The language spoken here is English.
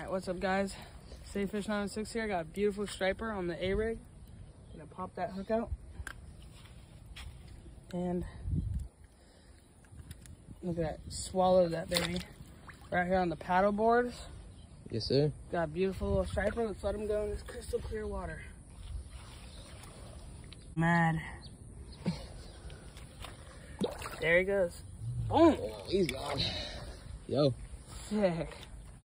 right, what's up guys? Zayfish 916 here. Got a beautiful striper on the A-rig. Gonna pop that hook out. And look at that, swallow that baby. Right here on the paddle boards. Yes, sir. Got a beautiful little striper. Let's let him go in this crystal clear water. Mad. There he goes. Boom. Oh, he's gone. Yo. Sick.